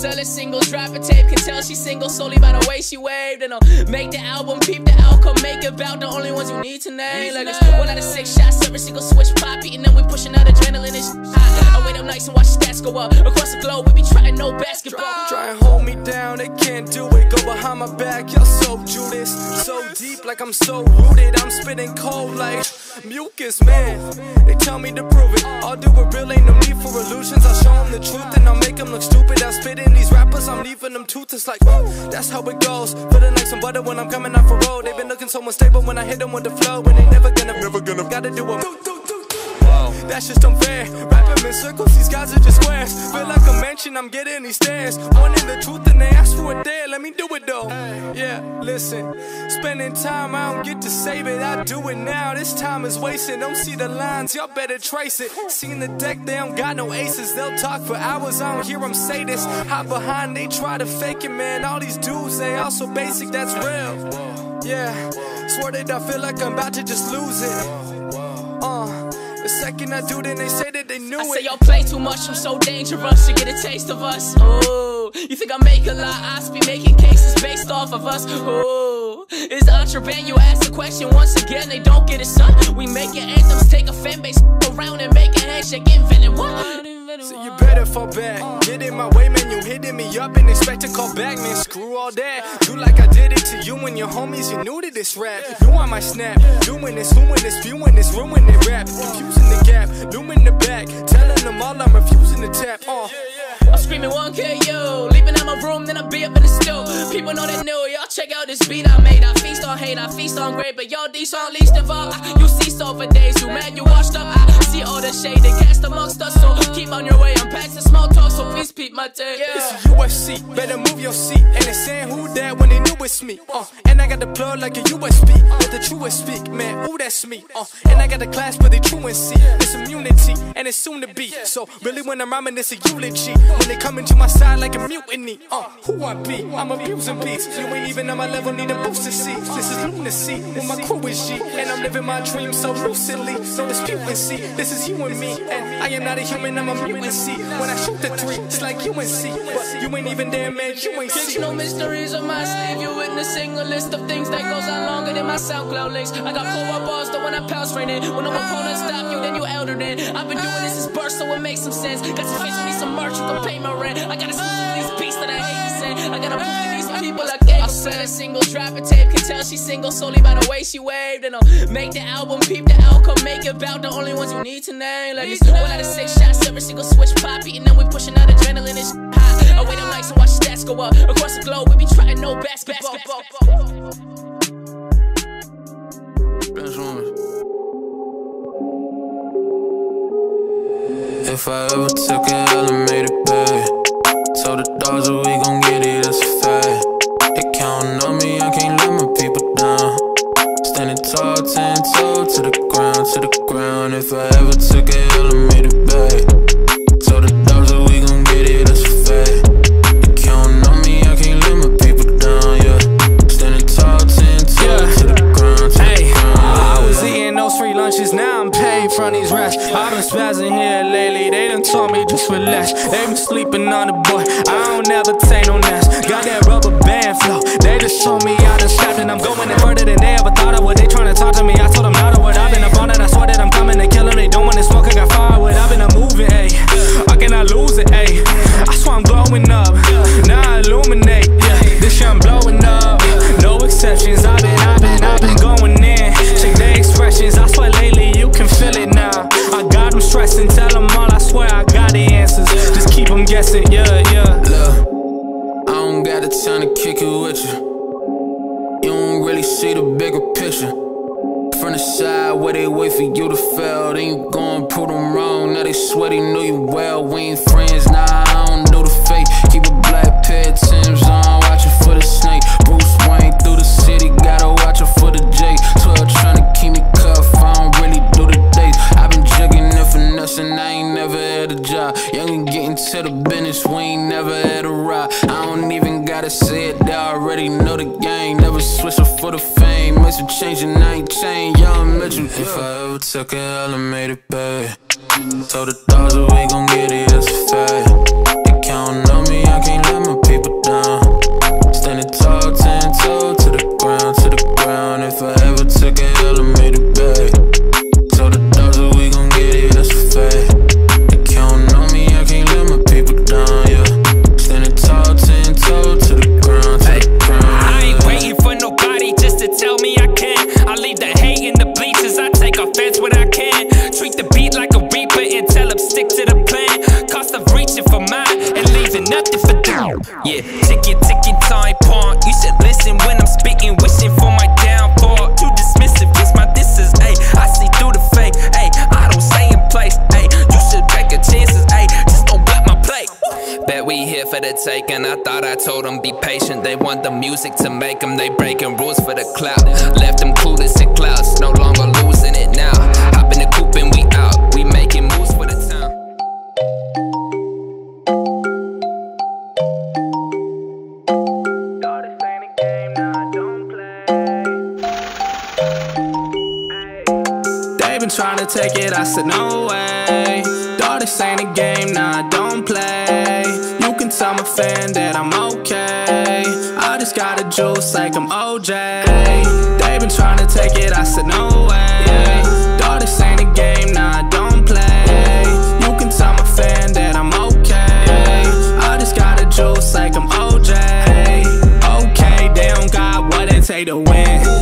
sell a single, drop a tape. Can tell she's single solely by the way she waved. And I'll make the album, peep the outcome, make it about the only ones you need to name. Like it's one out of six shots, every single switch pop, eating them, we pushing out adrenaline. It's hot. I wait up nights and watch stats go up. Across the globe, we be trying no basketball. Try and hold me down, they can't do it. Go behind my back, you're so Judas. So deep, like I'm so rooted. I'm spitting cold like mucus, man. They tell me to prove it. I'll do it real, ain't no need for illusions. I'll show them the truth and I'll make them look stupid. I spit in these rappers, I'm leaving them toothless like, that's how it goes. Feeling like some butter when I'm coming off a road. They've been looking so unstable when I hit them with the flow. And they never gonna, never gonna, gotta do it. That's just unfair. Rapping in circles, these guys are just squares. Feel like a mansion, I'm getting these stairs. Wanting the truth and they ask for it there. Let me do it though. Yeah, listen. Spending time, I don't get to save it. I do it now. This time is wasting. Don't see the lines, y'all better trace it. Seeing the deck, they don't got no aces. They'll talk for hours, I don't hear them say this. Hop behind, they try to fake it, man. All these dudes, they all so basic, that's real. Yeah, swear that I feel like I'm about to just lose it. Uh. The second I do, then they say that they knew I it. say y'all play too much, I'm so dangerous. You get a taste of us. Oh, you think I make a lot? I be making cases based off of us. Oh, it's contraband. You ask the question once again, they don't get it, son. We making anthems, take a fan base around and make a handshake, invented what? So you better fall back. Get in my way, man. You hitting me up and expect to call back, man. Screw all that. Do like I did it to you and your homies. You new to this rap. You on my snap. Doing this, doing this, viewing this, ruining rap. Confusing the gap. New in the back. Telling them all I'm refusing to tap. Uh. I'm screaming 1K, yo. Leaving out my room, then I be up in the stool. People know they new, y'all check out this beat I made. I feast on hate, I feast on great, but y'all decent, least of all. I, you see so for days, you mad, you washed up. I see all the shade they cast amongst us, so keep on your way. I'm the small talk, so please peep my day. Yeah. It's UFC, better move your seat. And they saying who that when they knew it's me. Uh, and I got the plug like a USB. Let the truest speak, man. Ooh, that's me. Uh, and I got the class for the truancy. It's immunity, and it's soon to be. So really, when I'm rhyming, it's a eulogy. When they come into my side like a mutiny. Uh, who I be? I'm abusing peace. You ain't even on my level, need a boost to see. This is lunacy. When my crew is G, and I'm living my dream so lucidly. No disputing, see. This is you and me, and I am not a human. I'm a mutant. See, when I shoot the three, it's like you and see. But you ain't even there, man. You ain't see. no mysteries on my sleeve. You witnessing a single list of things that goes on longer than my SoundCloud links. I got pull up balls, though when I pounce right in. When no opponent stop you, then you elderly. I've been doing this since birth, so it makes some sense. Got some face, need some merch, you can pay my rent. I gotta see these beats that I hate to send. I gotta prove to these people I gave. I said a single, drop a tape. Can tell she's single solely by the way she waved. And I'll make the album, peep the outcome, make it about the only ones you need to name. Like it's one out of six shots, every single switch pop, eating them, we pushing out adrenaline. It's hot. I wait all nights and watch stats go up. Across the globe, we be trying no basketball. Spanish. If I ever took an L and made it back, told the dogs that we gon' told me just relax. They been sleeping on the boy, I don't ever take no naps. Got that rubber band flow, they just told me I done strapped and I'm going in further than they ever thought I would. They tryna talk to me, I told them not to what. I've been up it, I swear that I'm coming to kill them. They don't want From the side where they wait for you to fail, then you go and prove them wrong. Now they swear they knew you well. We ain't friends, nah, I don't do the fake. Keep a black pair of Tim's on, watching for the snake. Bruce Wayne through the city, gotta watch the game. Never switch up for the fame. Made some change and I ain't changed. Young Mitchell. If I ever took a L and made it back, told the dogs that we gon' get it, that's a fact. They counting on me, I can't let Yeah, ticket, ticket, time bomb. You should listen when I'm speaking, wishing for my downfall. Too dismissive, kiss my disses, ayy. I see through the fake, ayy. I don't stay in place, ayy. You should take your chances, ayy. Just don't wet my plate. Bet we here for the taking. I thought I told them be patient. They want the music to make them. They breaking rules for the clout. Left them clueless in clouds, no longer been trying to take it, I said no way. Dog, this ain't a game, nah, I don't play. You can tell my fan that I'm okay. I just got a juice like I'm OJ They been trying to take it, I said no way. Dog, this ain't a game, nah, I don't play. You can tell my fan that I'm okay. I just got a juice like I'm OJ Okay, they don't got what it take to win.